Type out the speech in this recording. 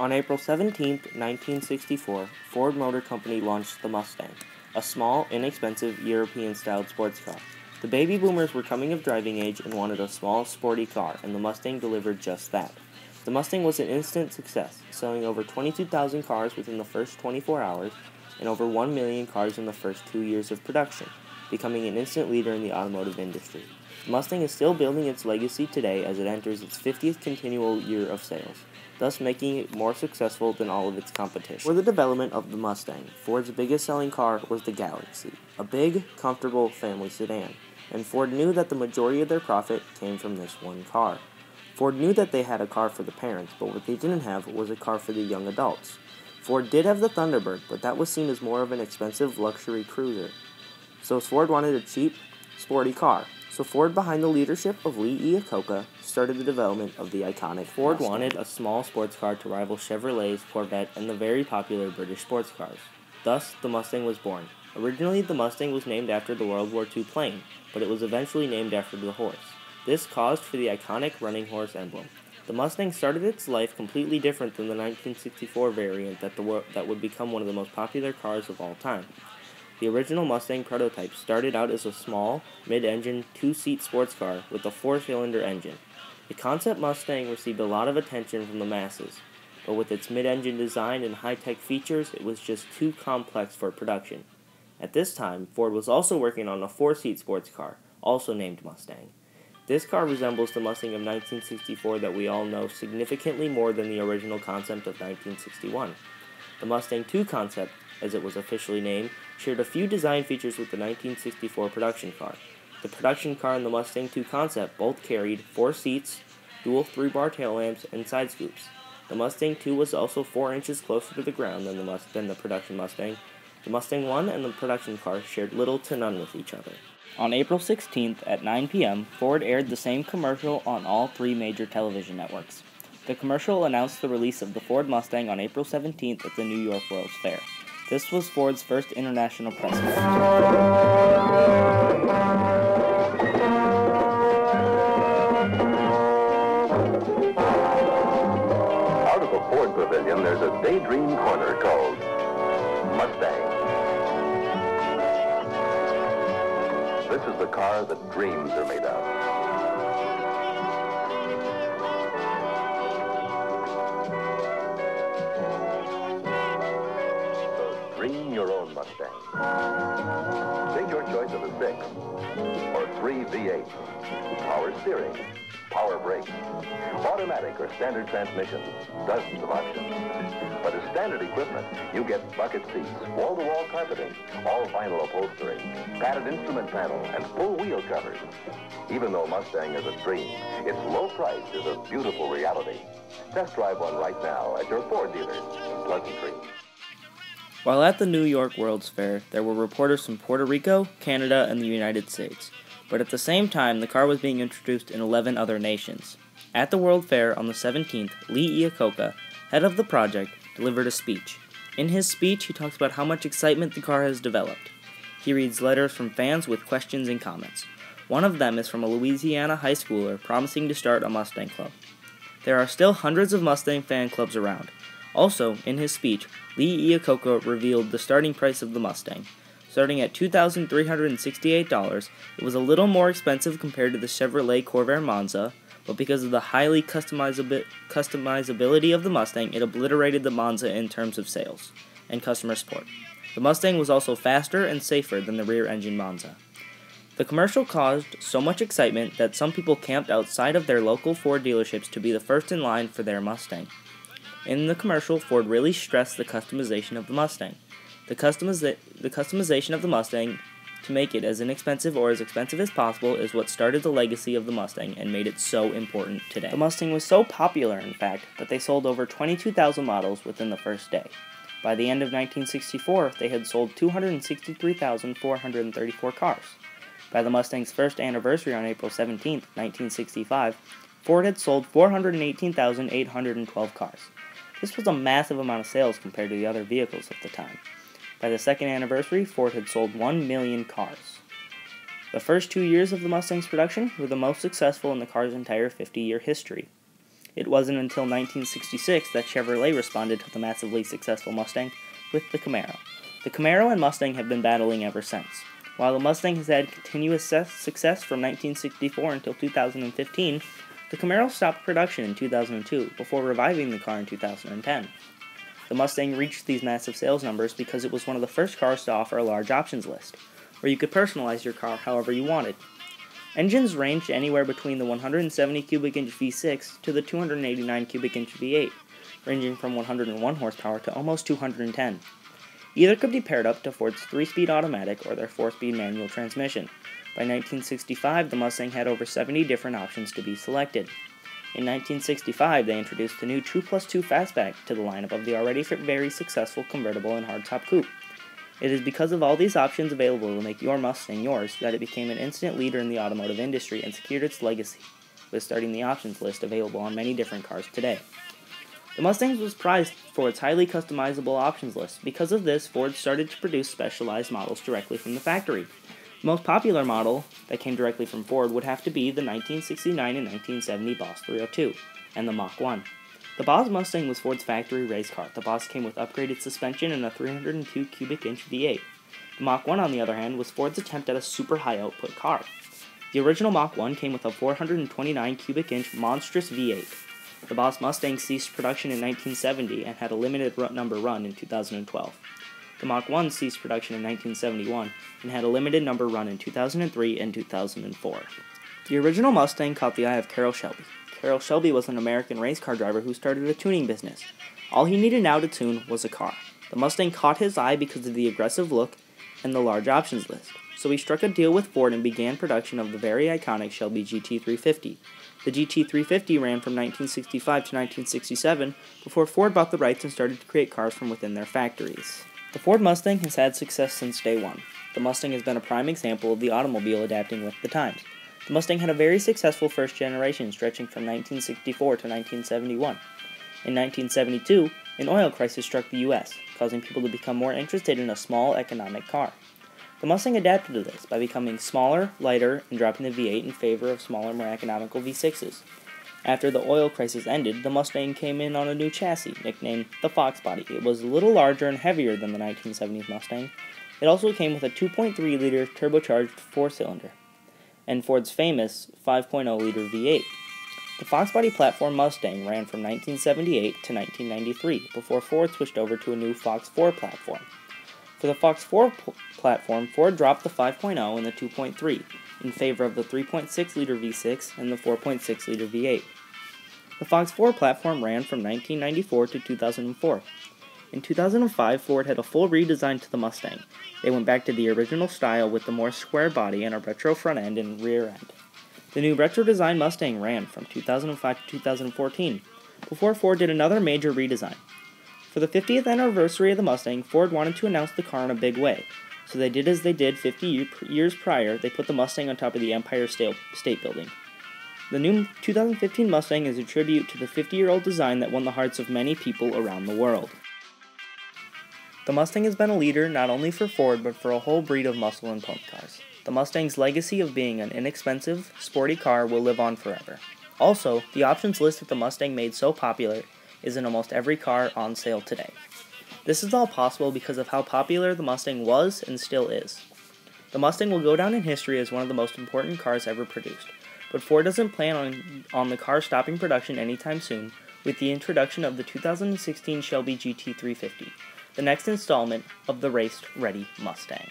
On April 17, 1964, Ford Motor Company launched the Mustang, a small, inexpensive European styled sports car. The baby boomers were coming of driving age and wanted a small, sporty car, and the Mustang delivered just that. The Mustang was an instant success, selling over 22,000 cars within the first 24 hours and over 1 million cars in the first two years of production, becoming an instant leader in the automotive industry. The Mustang is still building its legacy today as it enters its 50th continual year of sales, thus making it more successful than all of its competition. For the development of the Mustang, Ford's biggest selling car was the Galaxie, a big, comfortable family sedan, and Ford knew that the majority of their profit came from this one car. Ford knew that they had a car for the parents, but what they didn't have was a car for the young adults. Ford did have the Thunderbird, but that was seen as more of an expensive luxury cruiser. So Ford wanted a cheap, sporty car. So Ford, behind the leadership of Lee Iacocca, started the development of the iconic Ford Mustang. wanted a small sports car to rival Chevrolet's Corvette and the very popular British sports cars. Thus, the Mustang was born. Originally, the Mustang was named after the World War II plane, but it was eventually named after the horse. This caused for the iconic running horse emblem. The Mustang started its life completely different than the 1964 variant that, the, that would become one of the most popular cars of all time. The original Mustang prototype started out as a small, mid-engine, two-seat sports car with a four-cylinder engine. The concept Mustang received a lot of attention from the masses, but with its mid-engine design and high-tech features, it was just too complex for production. At this time, Ford was also working on a four-seat sports car, also named Mustang. This car resembles the Mustang of 1964 that we all know significantly more than the original concept of 1961. The Mustang II concept, as it was officially named, shared a few design features with the 1964 production car. The production car and the Mustang II concept both carried four seats, dual three-bar tail lamps, and side scoops. The Mustang II was also 4 inches closer to the ground than the, than the production Mustang. The Mustang 1 and the production car shared little to none with each other. On April 16th at 9 p.m., Ford aired the same commercial on all three major television networks. The commercial announced the release of the Ford Mustang on April 17th at the New York World's Fair. This was Ford's first international the Ford Pavilion, there's a daydream corner called Mustang. This is the car that dreams are made of. Own Take your choice of a 6 or 3 V8. Power steering, power brakes, automatic or standard transmission, dozens of options. But as standard equipment, you get bucket seats, wall-to-wall carpeting, all vinyl upholstery, padded instrument panel, and full wheel covers. Even though Mustang is a dream, its low price is a beautiful reality. Test drive one right now at your Ford dealer in Pleasant Tree. While at the New York World's Fair, there were reporters from Puerto Rico, Canada, and the United States. But at the same time, the car was being introduced in 11 other nations. At the World Fair on the 17th, Lee Iacocca, head of the project, delivered a speech. In his speech, he talks about how much excitement the car has developed. He reads letters from fans with questions and comments. One of them is from a Louisiana high schooler promising to start a Mustang club. There are still hundreds of Mustang fan clubs around. Also, in his speech, Lee Iacocca revealed the starting price of the Mustang. Starting at $2,368, it was a little more expensive compared to the Chevrolet Corvair Monza, but because of the highly customizabi- customizability of the Mustang, it obliterated the Monza in terms of sales and customer support. The Mustang was also faster and safer than the rear engine Monza. The commercial caused so much excitement that some people camped outside of their local Ford dealerships to be the first in line for their Mustang. In the commercial, Ford really stressed the customization of the Mustang. The, customiza- the customization of the Mustang to make it as inexpensive or as expensive as possible is what started the legacy of the Mustang and made it so important today. The Mustang was so popular, in fact, that they sold over 22,000 models within the first day. By the end of 1964, they had sold 263,434 cars. By the Mustang's first anniversary on April 17, 1965, Ford had sold 418,812 cars. This was a massive amount of sales compared to the other vehicles of the time. By the second anniversary, Ford had sold 1 million cars. The first two years of the Mustang's production were the most successful in the car's entire 50 year history. It wasn't until 1966 that Chevrolet responded to the massively successful Mustang with the Camaro. The Camaro and Mustang have been battling ever since. While the Mustang has had continuous success from 1964 until 2015, the Camaro stopped production in 2002 before reviving the car in 2010. The Mustang reached these massive sales numbers because it was one of the first cars to offer a large options list, where you could personalize your car however you wanted. Engines ranged anywhere between the 170 cubic inch V6 to the 289 cubic inch V8, ranging from 101 horsepower to almost 210. Either could be paired up to Ford's 3 speed automatic or their 4 speed manual transmission. By 1965, the Mustang had over 70 different options to be selected. In 1965, they introduced the new 2 Plus 2 Fastback to the lineup of the already very successful convertible and hardtop coupe. It is because of all these options available to make your Mustang yours that it became an instant leader in the automotive industry and secured its legacy, with starting the options list available on many different cars today. The Mustang was prized for its highly customizable options list. Because of this, Ford started to produce specialized models directly from the factory. The most popular model that came directly from Ford would have to be the 1969 and 1970 Boss 302 and the Mach 1. The Boss Mustang was Ford's factory race car. The Boss came with upgraded suspension and a 302 cubic inch V8. The Mach 1, on the other hand, was Ford's attempt at a super high output car. The original Mach 1 came with a 429 cubic inch monstrous V8. The Boss Mustang ceased production in 1970 and had a limited number run in 2012. The Mach 1 ceased production in 1971 and had a limited number run in 2003 and 2004. The original Mustang caught the eye of Carroll Shelby. Carroll Shelby was an American race car driver who started a tuning business. All he needed now to tune was a car. The Mustang caught his eye because of the aggressive look and the large options list. So he struck a deal with Ford and began production of the very iconic Shelby GT350. The GT350 ran from 1965 to 1967 before Ford bought the rights and started to create cars from within their factories. The Ford Mustang has had success since day one. The Mustang has been a prime example of the automobile adapting with the times. The Mustang had a very successful first generation stretching from 1964 to 1971. In 1972, an oil crisis struck the U.S., causing people to become more interested in a small economic car. The Mustang adapted to this by becoming smaller, lighter, and dropping the V8 in favor of smaller, more economical V6s. After the oil crisis ended, the Mustang came in on a new chassis, nicknamed the Fox Body. It was a little larger and heavier than the 1970s Mustang. It also came with a 2.3 liter turbocharged four cylinder and Ford's famous 5.0 liter V8. The Fox body platform Mustang ran from 1978 to 1993 before Ford switched over to a new Fox 4 platform. For the Fox 4 p- platform, Ford dropped the 5.0 and the 2.3 in favor of the 3.6 liter V6 and the 4.6 liter V8. The Fox 4 platform ran from 1994 to 2004. In 2005, Ford had a full redesign to the Mustang. They went back to the original style with the more square body and a retro front end and rear end. The new retro design Mustang ran from 2005 to 2014, before Ford did another major redesign. For the 50th anniversary of the Mustang, Ford wanted to announce the car in a big way, so they did as they did 50 years prior, they put the Mustang on top of the Empire State Building. The new 2015 Mustang is a tribute to the 50 year old design that won the hearts of many people around the world. The Mustang has been a leader not only for Ford but for a whole breed of muscle and pony cars. The Mustang's legacy of being an inexpensive, sporty car will live on forever. Also, the options list that the Mustang made so popular is in almost every car on sale today. This is all possible because of how popular the Mustang was and still is. The Mustang will go down in history as one of the most important cars ever produced, but Ford doesn't plan on, on the car stopping production anytime soon with the introduction of the 2016 Shelby GT350, the next installment of the race ready Mustang.